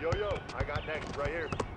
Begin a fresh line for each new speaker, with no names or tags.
Yo, yo, I got next right here.